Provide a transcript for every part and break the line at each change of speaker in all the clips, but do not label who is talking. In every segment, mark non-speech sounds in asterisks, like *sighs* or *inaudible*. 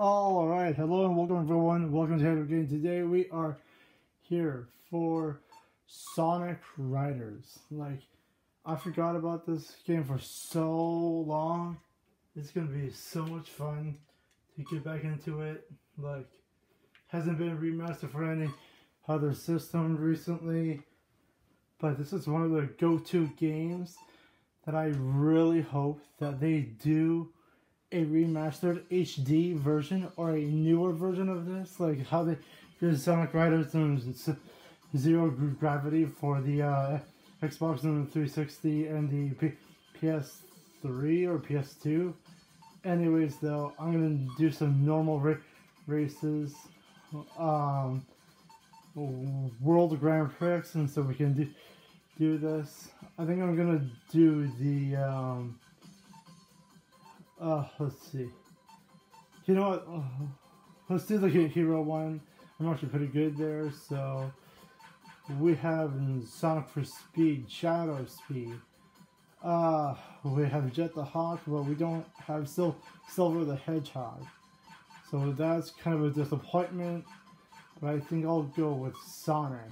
All right, hello and welcome everyone. Welcome to Head of Game. Today we are here for Sonic Riders. Like, I forgot about this game for so long. It's gonna be so much fun to get back into it. Like, hasn't been remastered for any other system recently, but this is one of the go-to games that I really hope that they do a remastered HD version or a newer version of this, like how they did Sonic Riders and Zero Gravity for the uh, Xbox and 360 and the P PS3 or PS2. Anyways, though, I'm gonna do some normal ra races, um, World Grand Prix, and so we can do do this. I think I'm gonna do the. Um, uh, let's see. You know what? Uh, let's do the hero one. I'm actually pretty good there. So we have Sonic for Speed, Shadow Speed. Uh, we have Jet the Hawk, but we don't have Sil Silver the Hedgehog. So that's kind of a disappointment. But I think I'll go with Sonic.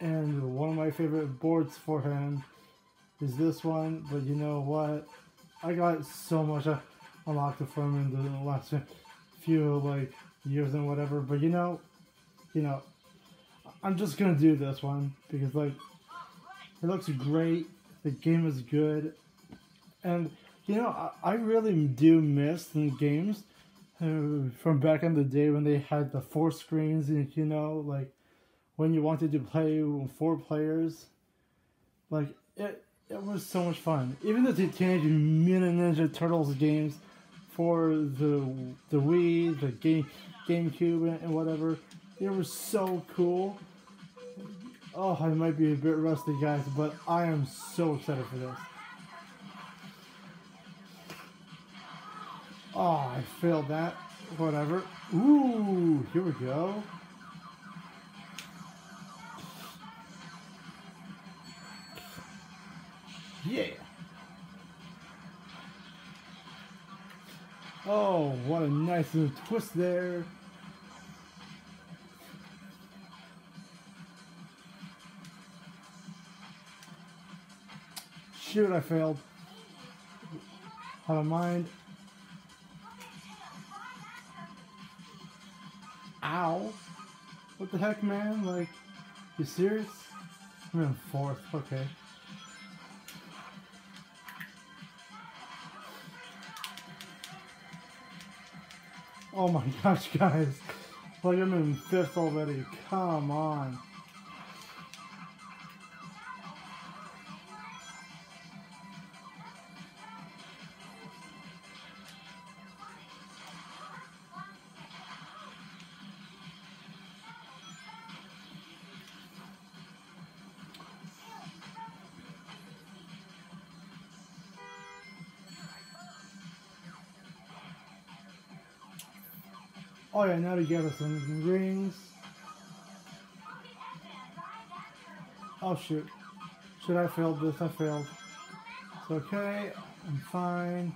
And one of my favorite boards for him is this one. But you know what? I got so much. Uh, unlocked it from in the last few like years and whatever. But you know, you know, I'm just gonna do this one because like it looks great. The game is good, and you know I, I really do miss the games uh, from back in the day when they had the four screens and you know like when you wanted to play four players, like it. It was so much fun. Even the Teenage Mutant Ninja Turtles games for the the Wii, the Game GameCube, and whatever. They were so cool. Oh, I might be a bit rusty, guys, but I am so excited for this. Oh, I failed that. Whatever. Ooh, here we go. Yeah. Oh, what a nice little twist there. Shoot, I failed. Out of mind. Ow. What the heck, man? Like, you serious? I'm in fourth. Okay. Oh my *laughs* gosh, guys. Like I'm in fifth already. Come on. Oh yeah, now together some rings. Oh shoot. Should I failed this? I failed. It's okay. I'm fine.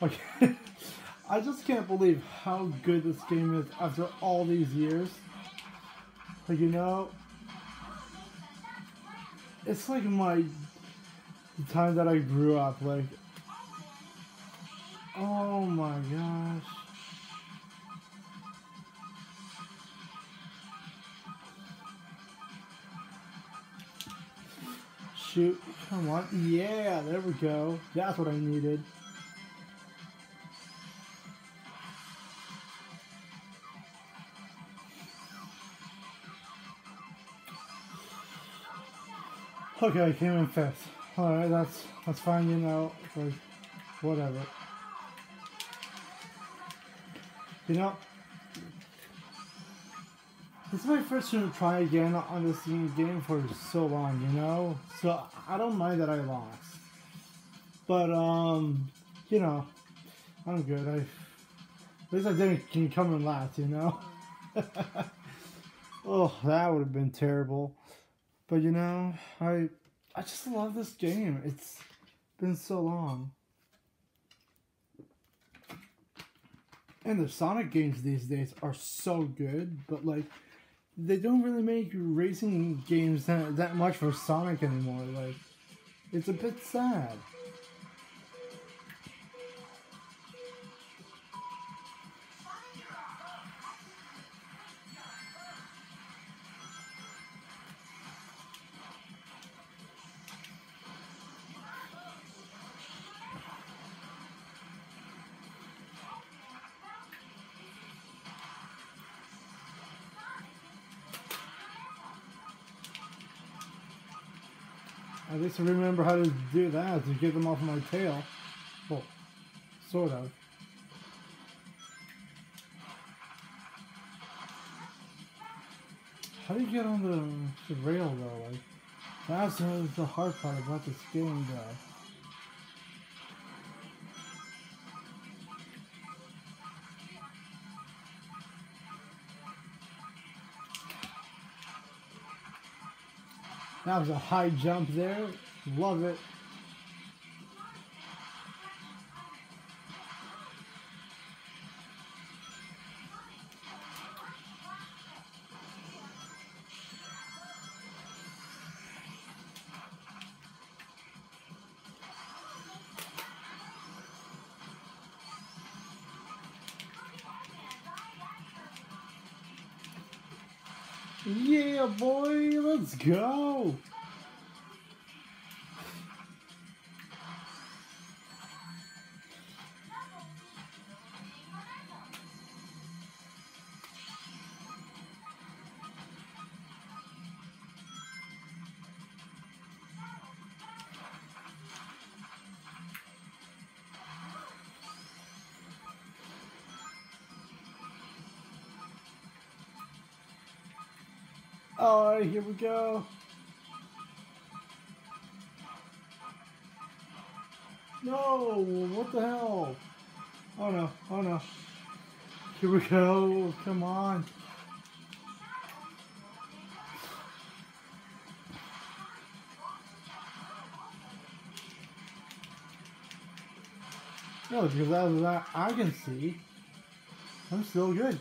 Okay. *laughs* I just can't believe how good this game is after all these years. Like, you know, it's like my the time that I grew up, like, oh my gosh. Shoot, come on, yeah, there we go. That's what I needed. Okay, I came in fifth. Alright, that's that's fine, you know, like whatever. You know, this is my first time to try again on this game for so long, you know? So I don't mind that I lost. But um you know, I'm good. I at least I didn't can come in last, you know? *laughs* oh, that would have been terrible. But you know, I I just love this game. It's been so long. And the Sonic games these days are so good, but like they don't really make racing games that, that much for Sonic anymore. Like it's a bit sad. At least I remember how to do that, to get them off my tail. Well, sort of. How do you get on the, the rail though? Like, that's the, the hard part about this game though. That was a high jump there. Love it. Yeah, boy, let's go. Alright, here we go. No, what the hell? Oh no, oh no. Here we go, come on. No, because as that I can see, I'm still good.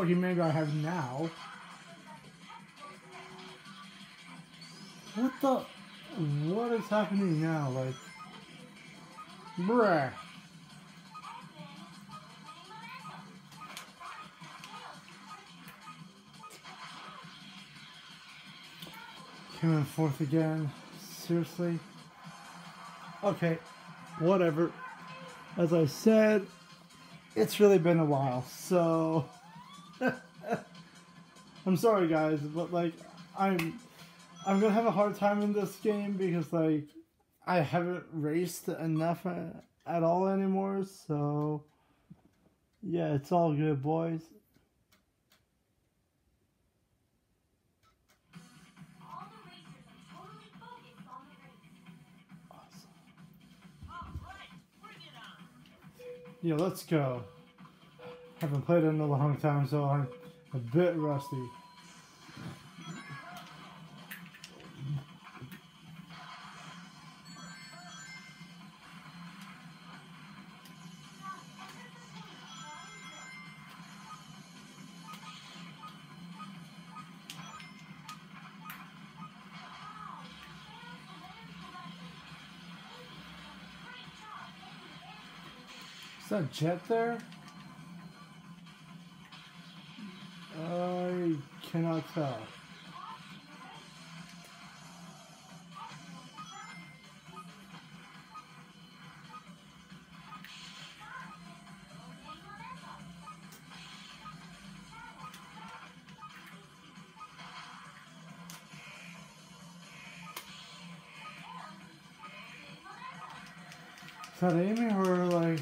Or maybe I have now. What the? What is happening now? Like, bruh. Coming forth again. Seriously? Okay, whatever. As I said, it's really been a while, so *laughs* I'm sorry guys, but like I'm I'm gonna have a hard time in this game because like I haven't raced enough uh, at all anymore, so yeah, it's all good, boys. Yeah, let's go. Haven't played in a long time, so I'm a bit rusty. Is that jet there? Cannot tell. That Amy or like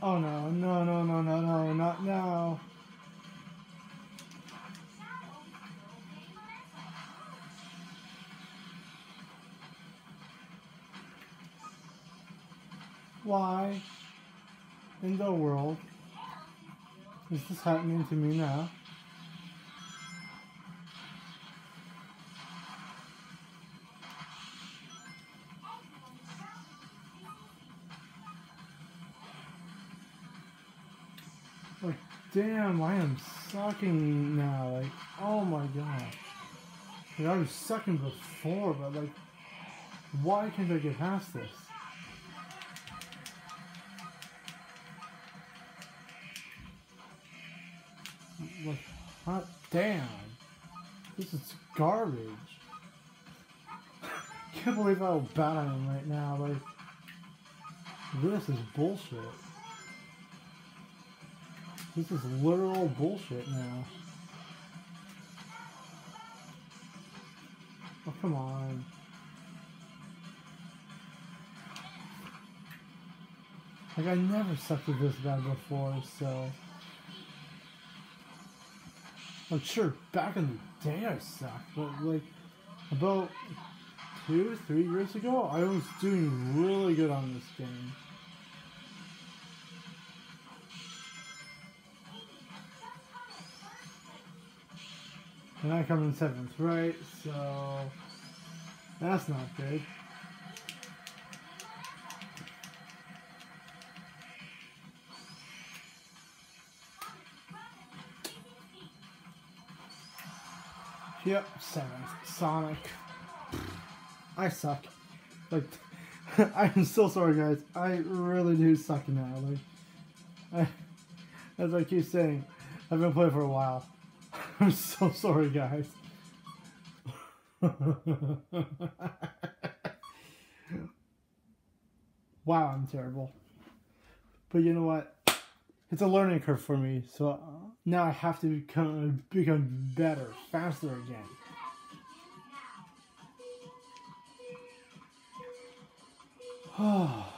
Oh no, no, no, no, no, no, not now. Why in the world is this happening to me now? Damn, I am sucking now. Like, oh my gosh. Like, I was sucking before, but like, why can't I get past this? Like, hot damn. This is garbage. *laughs* Can't believe how bad I am right now. Like, this is bullshit. This is literal bullshit now. Oh, come on. Like, I never sucked at this bad before, so... Like, sure, back in the day I sucked, but, like, about two, three years ago, I was doing really good on this game. And I come in seventh, right? So that's not good. Yep, seventh. Sonic. I suck. Like, *laughs* I'm so sorry, guys. I really do suck now. Like, I, *laughs* as I keep saying, I've been playing for a while. *laughs* I'm so sorry, guys. *laughs* wow, I'm terrible. But you know what? It's a learning curve for me, so uh, now I have to become become better, faster again. Oh. *sighs* *sighs*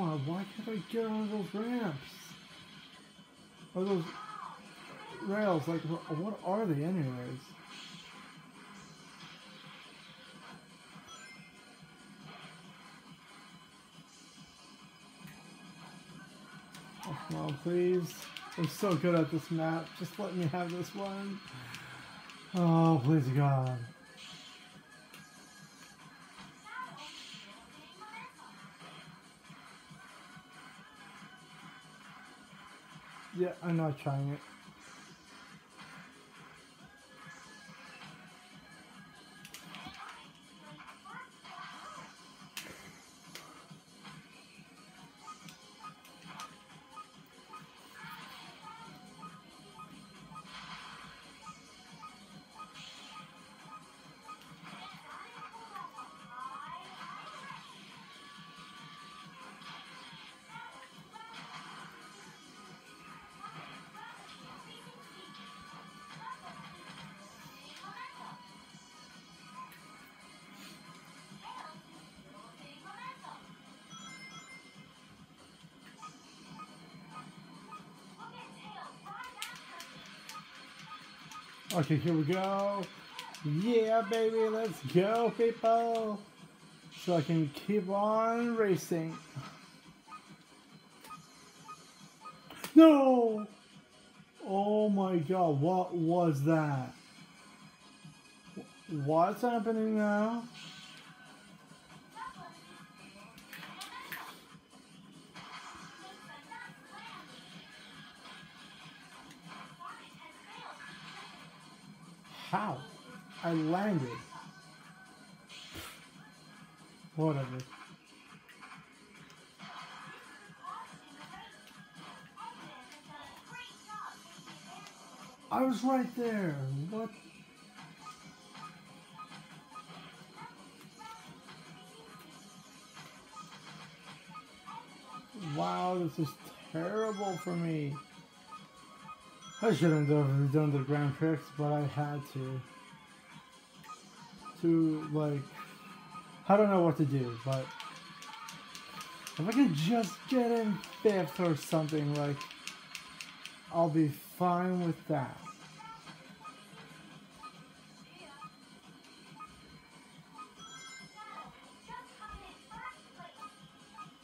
on, why can't I get on those ramps? Or those rails, like, what are they anyways? Oh, come on, please. I'm so good at this map. Just let me have this one. Oh, please God. Yeah, I'm not trying it. Okay, here we go. Yeah, baby, let's go, people. So I can keep on racing. No! Oh my god, what was that? What's happening now? How? I landed. Whatever. I was right there. What? Wow, this is terrible for me. I shouldn't have done the Grand Prix, but I had to. To, like, I don't know what to do, but if I can just get in fifth or something, like, I'll be fine with that.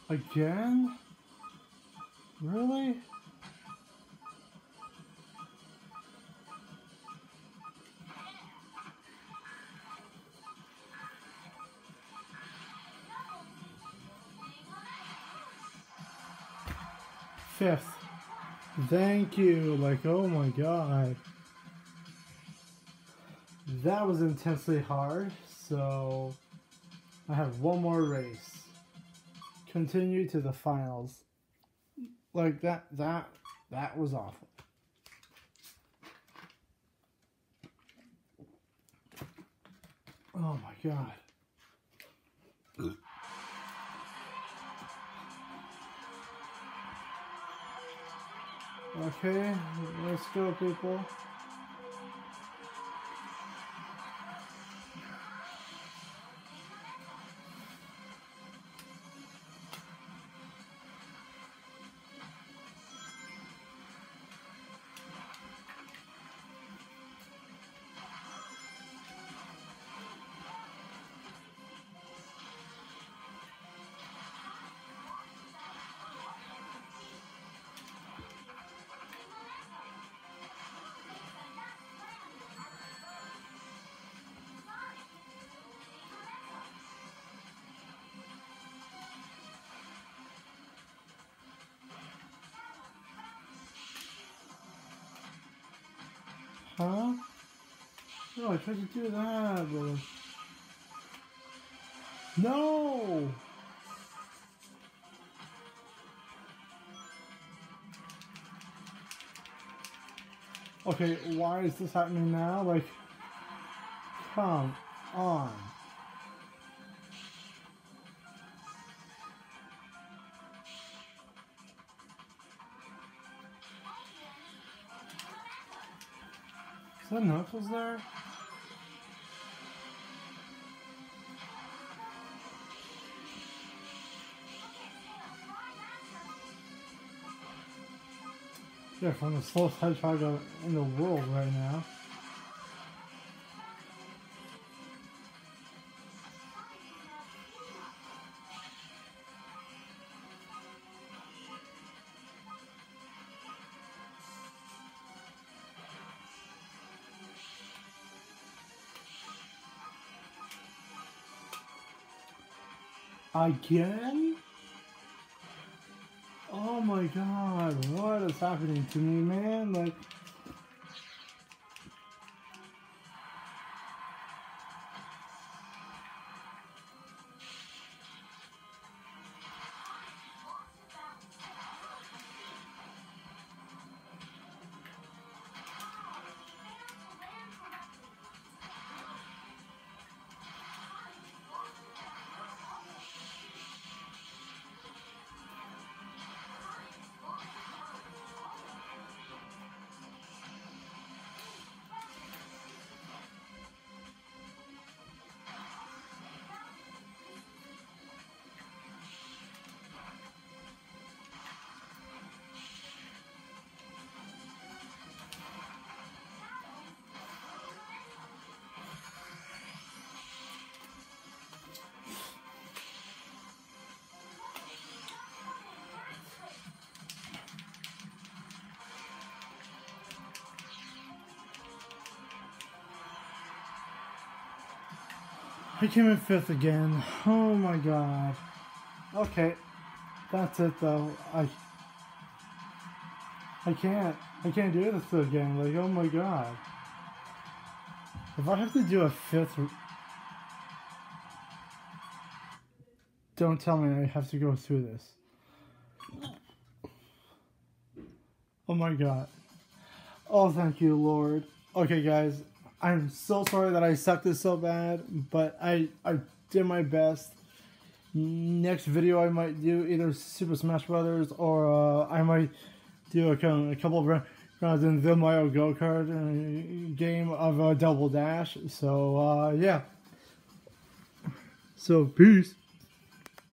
Again? Really? Fifth. Thank you. Like, oh my god. That was intensely hard, so I have one more race. Continue to the finals. Like that that that was awful. Oh my god. Okay, let's go, people. Huh? No, I tried to do that, but... No! Okay, why is this happening now? Like, come on. Is that Knuckles there? Yeah, from the slowest hedgehog in the world right now. Again? Oh my god, what is happening to me, man? Like, I came in fifth again. Oh my god. Okay. That's it though. I I can't. I can't do this again. Like, oh my god. If I have to do a fifth... Don't tell me I have to go through this. Oh my god. Oh, thank you, Lord. Okay, guys. I'm so sorry that I sucked this so bad, but I I did my best. Next video I might do either Super Smash Brothers or uh, I might do a, a couple of rather than the Mario Go Kart uh, game of a double dash. So uh, yeah. So peace.